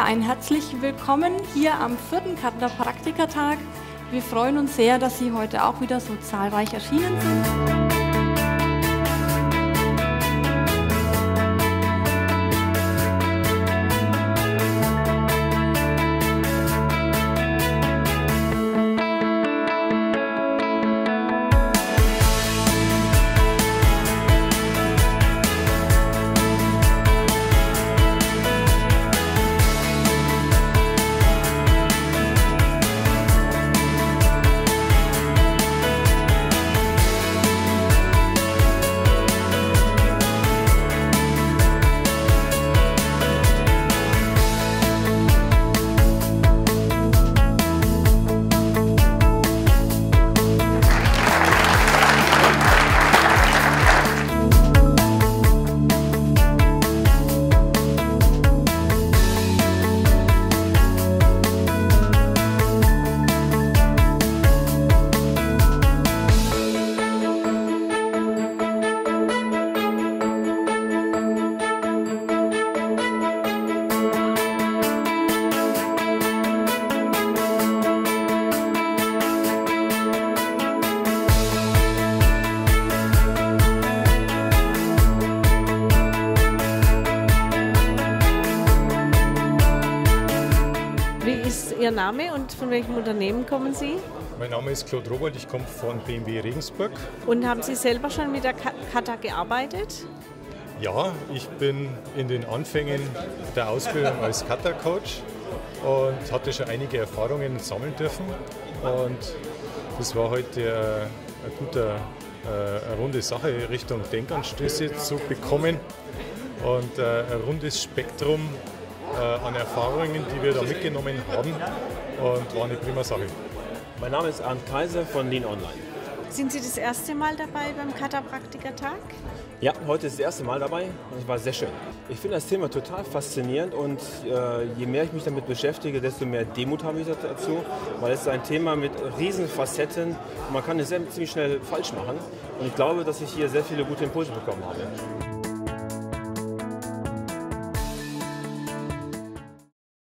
ein herzlich Willkommen hier am vierten Kärntner Praktikertag. Wir freuen uns sehr, dass Sie heute auch wieder so zahlreich erschienen sind. Ihr Name und von welchem Unternehmen kommen Sie? Mein Name ist Claude Robert, ich komme von BMW Regensburg. Und haben Sie selber schon mit der Kata gearbeitet? Ja, ich bin in den Anfängen der Ausbildung als Kata-Coach und hatte schon einige Erfahrungen sammeln dürfen. Und das war heute eine gute, äh, eine runde Sache Richtung Denkanstöße zu bekommen und äh, ein rundes Spektrum äh, an Erfahrungen, die wir da mitgenommen haben und war eine prima Sache. Mein Name ist Arndt Kaiser von Lean Online. Sind Sie das erste Mal dabei beim Kata-Praktikertag? Ja, heute ist das erste Mal dabei und es war sehr schön. Ich finde das Thema total faszinierend und äh, je mehr ich mich damit beschäftige, desto mehr Demut habe ich dazu, weil es ist ein Thema mit riesen Facetten und man kann es sehr ziemlich schnell falsch machen. Und ich glaube, dass ich hier sehr viele gute Impulse bekommen habe.